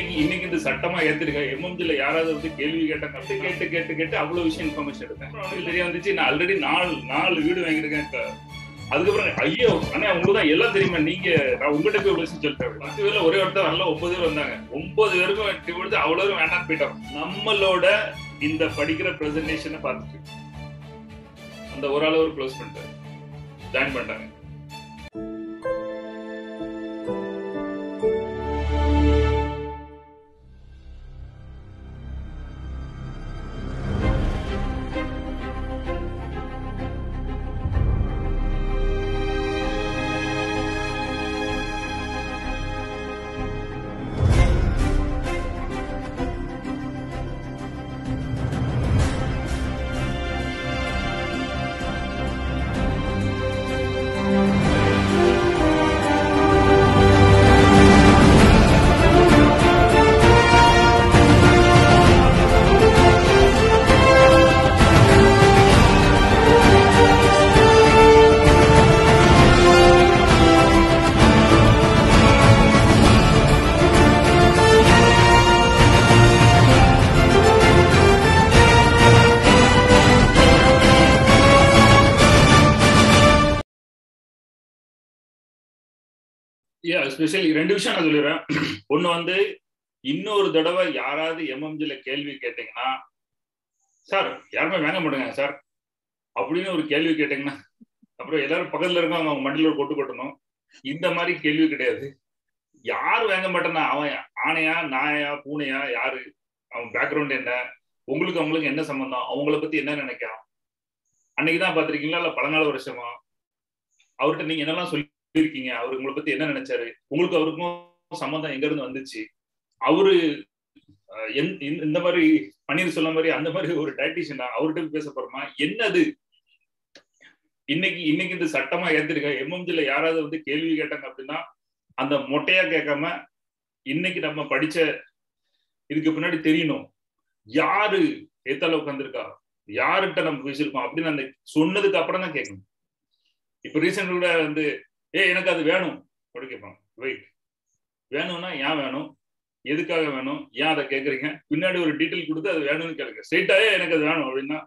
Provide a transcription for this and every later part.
இன்னைக்கு இந்த சட்டமா ஏத்திருக்க எம்எம்ஜில யாராவது வந்து கேள்வி கேட்டாங்க அப்படி கேட்டு கேட்டு கேட்டு அவ்வளவு விஷயம் இன்ஃபர்மேஷன் எடுத்தேன். தெரிய வந்துச்சு நான் ஆல்ரெடி நாலு நாலு வீடு வாங்கியிருக்கேன். அதுக்கப்புறம் ஐயோ ஆனா உங்களுக்கு தான் எல்லாம் தெரியுமா. நீங்க நான் உங்ககிட்ட போய் இவ்வளவு விஷயம் சொல்லிட்டேன். பத்து பேர்ல ஒரே ஒருத்தர் நல்லா ஒன்பது பேர் வந்தாங்க. ஒன்பது பேருக்கும் வெட்டி கொடுத்து அவ்வளவு வேண்டாம் போயிட்டோம். நம்மளோட இந்த படிக்கிற பிரசன்டேஷனை பார்த்துட்டு அந்த ஒரு அளவு க்ளோஸ் பண்ணிட்டாரு. ஜாயின் பண்ணிட்டாங்க. யா ஸ்பெஷலி ரெண்டு விஷயம் நான் சொல்லிடுறேன். ஒண்ணு வந்து இன்னொரு தடவை யாராவது எம்எம்ஜில கேள்வி கேட்டீங்கன்னா சார் யாருமே வாங்க மாட்டேங்க சார். அப்படின்னு ஒரு கேள்வி கேட்டீங்கன்னா அப்புறம் எல்லாரும் பக்கத்துல இருக்கவங்க அவங்க மண்டியில் ஒரு கொட்டு கொட்டணும். இந்த மாதிரி கேள்வி கிடையாது. யார் வாங்க மாட்டேன்னா அவன் ஆணையா நாயா பூனையா யாரு? அவன் பேக்ரவுண்ட் என்ன? உங்களுக்கு அவங்களுக்கு என்ன சம்பந்தம்? அவங்கள பத்தி என்ன நினைக்கிறான் அன்னைக்குதான் பாத்திருக்கீங்களா இல்ல பழங்கால வருஷமா? அவர்கிட்ட நீங்க என்னெல்லாம் சொல்லியிருக்கீங்க. அவரு உங்களை பத்தி என்ன நினைச்சாரு? உங்களுக்கு அவருக்கும் சம்மந்தம் எங்க இருந்து வந்துச்சு? அவரு எந்- இந்த- இந்த மாதிரி பன்னீர் சொன்ன மாதிரி அந்த மாதிரி ஒரு டயட்டிஷியனா அவர்கிட்ட பேச போறோமா? என்னது? இன்னைக்கு இன்னைக்கு இந்த சட்டமா ஏத்திருக்க எம்எம்ஜில யாராவது வந்து கேள்வி கேட்டாங்க அப்படின்னா அந்த மொட்டையா கேட்காம இன்னைக்கு நம்ம படிச்ச இதுக்கு பின்னாடி தெரியணும். யாரு ஏத்தால உட்காந்துருக்கா யாருகிட்ட நம்ம பேசியிருக்கோம் அப்படின்னு அந்த சொன்னதுக்கு அப்புறம் தான் கேட்கணும். இப்ப ரீசெண்ட் கூட வந்து ஏ எனக்கு அது வேணும். அப்படி கேட்பாங்க வெயிட் வேணும்னா ஏன் வேணும்? எதுக்காக வேணும்? ஏன் அதை கேட்குறீங்க? பின்னாடி ஒரு டீட்டெயில் கொடுத்து அது வேணும்னு கேளுங்க. ஸ்ட்ரெயிட்டாகவே எனக்கு அது வேணும் அப்படின்னா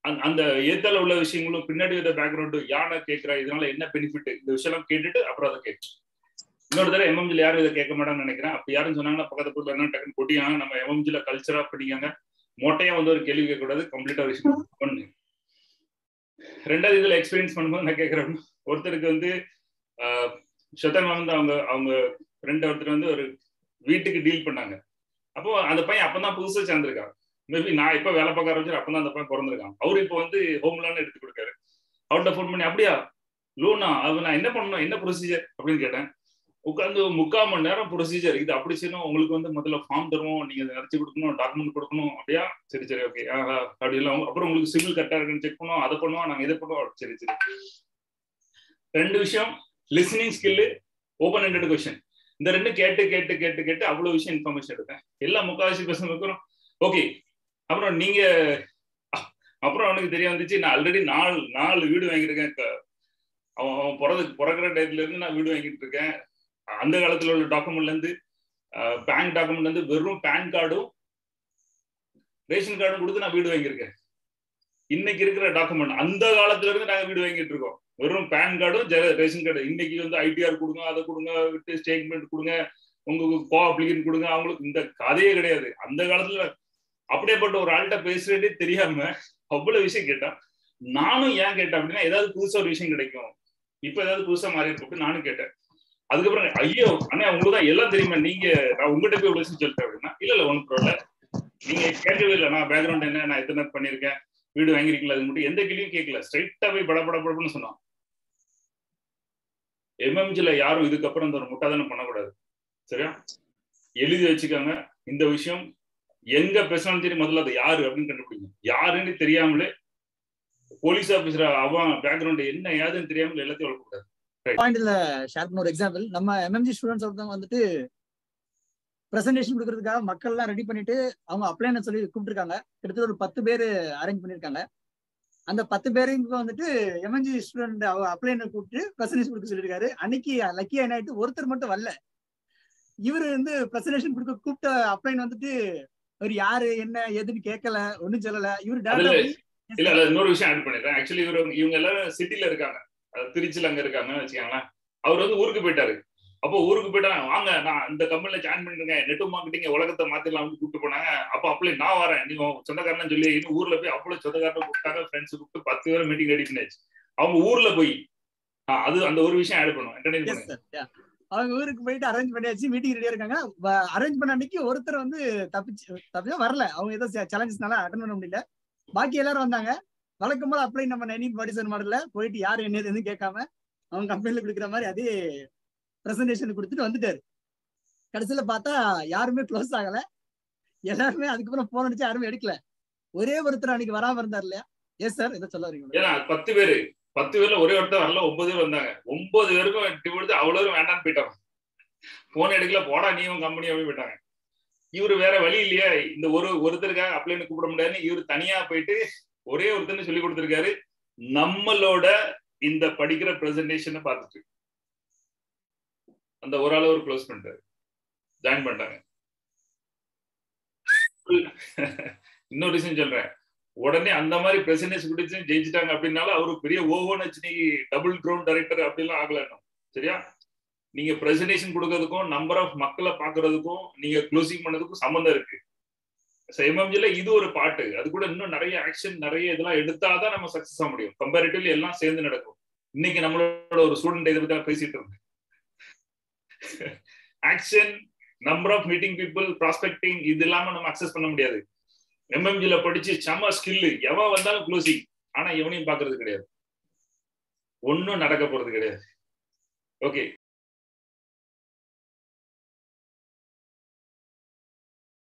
அந்த- அந்த ஏத்தால உள்ள விஷயங்களும் பின்னாடி இருந்த பேக்ரவுண்டு யானை கேட்குறா? இதனால என்ன பெனிஃபிட் இந்த விஷயம்லாம் கேட்டுட்டு அப்புறம் அதை கேட்டு. இன்னொரு தடவை எம்எம்ஜில யாரும் இதை கேட்க மாட்டாங்கன்னு நினைக்கிறேன். அப்ப யாரும் சொன்னாங்கன்னா பக்கத்து பொருள் என்ன டக்குன்னு கொட்டியாங்க நம்ம எம்எம்ஜில கல்ச்சரா பண்ணிக்காங்க மொட்டையா வந்து ஒரு கேள்வி கேட்க கூடாது கம்ப்ளீட்டா விஷயம் ஒண்ணு ரெண்டாவது இதுல எக்ஸ்பீரியன்ஸ் பண்ணும்போது நான் கேட்கறேன். ஒருத்தருக்கு வந்து சத்தன் வந்து அவங்க அவங்க ஃப்ரெண்ட் ஒருத்தர் வந்து ஒரு வீட்டுக்கு டீல் பண்ணாங்க. அப்போ அந்த பையன் அப்பதான் புதுசா சேர்ந்திருக்கான். மேபி நான் இப்ப வேலை பார்க்க ஆரம்பிச்சு அப்பதான் அந்த பையன் பிறந்திருக்கான். அவரு இப்போ வந்து ஹோம் லோன் எடுத்து கொடுக்காரு. அவர்கிட்ட ஃபோன் பண்ணி அப்படியா லோனா அது நான் என்ன பண்ணணும்? என்ன ப்ரொசீஜர் அப்படின்னு கேட்டேன். உட்காந்து முக்கால் மணி நேரம் ப்ரொசீஜர் இது அப்படி செய்யணும். உங்களுக்கு வந்து முதல்ல ஃபார்ம் தருவோம். நீங்க அதை நிறச்சி கொடுக்கணும் டாக்குமெண்ட் கொடுக்கணும். அப்படியா? சரி சரி ஓகே அப்படி இல்லை அப்புறம் உங்களுக்கு சிவில் கரெக்டா இருக்குன்னு செக் பண்ணுவோம். அதை பண்ணுவோம். நாங்க இதை பண்ணுவோம். சரி சரி. ரெண்டு விஷயம் listening skill open ended question இந்த ரெண்டு கேட்டு கேட்டு கேட்டு கேட்டு அவ்வளோ விஷயம் இன்ஃபர்மேஷன் எடுத்தேன். எல்லா முக்காவாசி இருக்கிறோம் ஓகே அப்புறம் நீங்க அப்புறம் அவனுக்கு தெரிய வந்துச்சு நான் ஆல்ரெடி நாலு நாலு வீடு வாங்கியிருக்கேன். அவன் அவன் பிறகு பிறக்கிற டயத்துல இருந்து நான் வீடு வாங்கிட்டு இருக்கேன். அந்த காலத்துல உள்ள டாக்குமெண்ட்ல இருந்து பேங்க் டாக்குமெண்ட்ல இருந்து வெறும் பேன் கார்டும் ரேஷன் கார்டும் கொடுத்து நான் வீடு வாங்கியிருக்கேன். இன்னைக்கு இருக்கிற டாக்குமெண்ட் அந்த காலத்துல இருந்து நாங்க வீடு வாங்கிட்டு இருக்கோம். வெறும் பேன் கார்டும் ரேஷன் கார்டு இன்னைக்கு வந்து ஐடிஆர் கொடுங்க அதை கொடுங்க விட்டு ஸ்டேட்மெண்ட் கொடுங்க உங்களுக்கு கோ அப்ளிகன் கொடுங்க அவங்களுக்கு இந்த கதையே கிடையாது. அந்த காலத்துல அப்படியேப்பட்ட ஒரு ஆள்கிட்ட பேசுறதே தெரியாம அவ்வளவு விஷயம் கேட்டான் நானும் ஏன் கேட்டேன் அப்படின்னா ஏதாவது புதுசா ஒரு விஷயம் கிடைக்கும். இப்ப ஏதாவது புதுசா மாறி இருக்கு நானும் கேட்டேன். அதுக்கப்புறம் ஐயோ அண்ணா உங்களுக்கு தான் எல்லாம் தெரியுமா நீங்க நான் உங்ககிட்ட போய் விஷயம் சொல்லிட்டேன் அப்படின்னா இல்ல இல்ல ஒன்றும் ப்ராப்ளம் நீங்க கேட்கவே இல்லை நான் பேக்ரவுண்ட் என்ன நான் எத்தனை பண்ணிருக்கேன் வீடு வாங்கிருக்கீங்களா அது மட்டும் எந்த கேள்வியும் கேட்கல. ஸ்ட்ரைட்டா போய் பட படப்படன்னு சொன்னான். எம்எம்ஜில யாரும் இதுக்கப்புறம் இந்த ஒரு முட்டாதானம் பண்ணக்கூடாது. சரியா? எழுதி வச்சுக்கோங்க. இந்த விஷயம் எங்க பேசினாலும் தெரியும் முதல்ல அது யாரு அப்படின்னு கண்டுபிடிங்க. யாருன்னு தெரியாமலே போலீஸ் ஆபீசர் அவன் பேக்ரவுண்ட் என்ன ஏதுன்னு தெரியாமல் எல்லாத்தையும் வளர்க்கக்கூடாது பாயிண்ட்ல ஷேர் பண்ண ஒரு எக்ஸாம்பிள் நம்ம எம்எம்ஜி ஸ்டூடெண்ட்ஸ் ஒருத்தவங்க வந்துட்டு பிரசன்டேஷன் கொடுக்கறதுக்காக மக்கள் எல்லாம் ரெடி பண்ணிட்டு அவங்க அப்ளைன்னு சொல்லி கூப்பிட்டுருக்காங்க. கிட்டத்தட்ட ஒரு பத்து பேர் அரேஞ்ச் பண்ணிருக்காங்க. அந்த பத்து பேருக்கு வந்துட்டு எம்என்ஜி ஸ்டூடெண்ட் அவ அப்ளைனர் கூப்பிட்டு பிரசன்டேஷன் கொடுக்க சொல்லியிருக்காரு. அன்னைக்கு என்ன ஆயிட்டு ஒருத்தர் மட்டும் வரல. இவரு வந்து பிரசன்டேஷன் கொடுக்க கூப்பிட்ட அப்ளைன் வந்துட்டு அவர் யாரு என்ன ஏதுன்னு கேட்கல ஒண்ணும் சொல்லல. இவரு இல்ல இன்னொரு விஷயம் ஆட் பண்ணிடுறேன். ஆக்சுவலி இவரு இவங்க எல்லாரும் சிட்டில இருக்காங்க. திருச்சியில அங்க இருக்காங்கன்னு வச்சுக்கோங்களேன். அவர் வந்து ஊருக்கு போயிட்டாரு. அப்போ ஊருக்கு போயிட்டா வாங்க நான் இந்த கம்பெனில ஜாயின் பண்ணிருக்கேன். நெட்வொர்க் மார்க்கெட்டிங் உலகத்தை மாத்திரலாம் வந்து கூப்பிட்டு போனாங்க. அப்போ அப்பளே நான் வரேன். நீ சொந்தக்காரன் சொல்லி இன்னும் ஊர்ல போய் அவ்வளவு சொந்தக்காரன் கூப்பிட்டாங்க ஃப்ரெண்ட்ஸ் கூப்பிட்டு பத்து பேரும் மீட்டிங் ரெடி பண்ணியாச்சு. அவங்க ஊர்ல போய் அது அந்த ஒரு விஷயம் ஆட் பண்ணுவோம் அவங்க ஊருக்கு போயிட்டு அரேஞ்ச் பண்ணியாச்சு மீட்டிங் ரெடியா இருக்காங்க. அரேஞ்ச் பண்ண அன்னைக்கு ஒருத்தர் வந்து தப்பிச்சு தப்பிச்சா வரல. அவங்க ஏதோ சேலஞ்சஸ்னால அட்டன் பண்ண முடியல. பாக்கி எல்லாரும் வந்தாங்க. வழக்கம் போல அப்ளை நம்ம நைன்டீன் ஃபார்ட்டி செவன் மாடல்ல போயிட்டு யாரு என்ன எதுன்னு கேட்காம அவங்க கம்பெனில கொடுக்குற மாதிரி அதே பிரசன்டேஷன் கொடுத்துட்டு வந்துட்டாரு. கடைசியில பார்த்தா யாருமே க்ளோஸ் ஆகல. எல்லாருமே அதுக்கப்புறம் போன் அடிச்சு யாருமே எடுக்கல. ஒரே ஒருத்தர் அன்னைக்கு வராம இருந்தார் இல்லையா? எஸ் சார் இதை சொல்ல வரீங்க ஏன்னா பத்து பேரு. பத்து பேர்ல ஒரே ஒருத்தர் வரல ஒன்பது பேர் வந்தாங்க. ஒன்பது பேருக்கும் வெட்டி கொடுத்து அவ்வளவு பேரும் வேண்டாம்னு போயிட்டாங்க. போன் எடுக்கல போடா நீயும் கம்பெனி அப்படி போயிட்டாங்க. இவரு வேற வழி இல்லையா. இந்த ஒரு ஒருத்தருக்காக அப்ளைன்னு கூப்பிட முடியாதுன்னு இவரு தனியா போயிட்டு ஒரே ஒருத்தர்னு சொல்லி கொடுத்திருக்காரு. நம்மளோட இந்த படிக்கிற பிரசன்டேஷனை பார்த்துட்டு. அந்த ஒரு அளவு க்ளோஸ் பண்ணிட்டாரு. ஜாயின் பண்ணிட்டாங்க. இன்னொரு விஷயம் சொல்றேன். உடனே அந்த மாதிரி பிரசன்டேஷன் பிடிச்சு ஜெயிச்சிட்டாங்க அப்படின்னாலும் அவரு பெரிய ஓவன் வச்சு டபுள் க்ரௌண்ட் டைரக்டர் அப்படிலாம் ஆகலாம் சரியா? நீங்க பிரசன்டேஷன் கொடுக்கறதுக்கும் நம்பர் ஆஃப் மக்களை பாக்குறதுக்கும் நீங்க க்ளோசிங் பண்ணதுக்கும் சம்மந்தம் இருக்கு. எம்எம்ஜில இது ஒரு பாட்டு. அது கூட இன்னும் நிறைய ஆக்ஷன் நிறைய இதெல்லாம் எடுத்தாதான் நம்ம சக்சஸ் ஆக முடியும். கம்பேரிட்டிவ்லி எல்லாம் சேர்ந்து நடக்கும். இன்னைக்கு நம்மளோட ஒரு ஸ்டூடெண்ட் இதை பத்தி பேசிட்டு இருக்கேன் action number of meeting people prospecting இது இல்லாம நம்ம அக்சஸ் பண்ண முடியாது. எம்எம்ஜில படிச்சு செம ஸ்கில்லு எவன் வந்தாலும் க்ளோசிங் ஆனா எவனையும் பாக்குறது கிடையாது. ஒன்னும் நடக்க போறது கிடையாது. ஓகே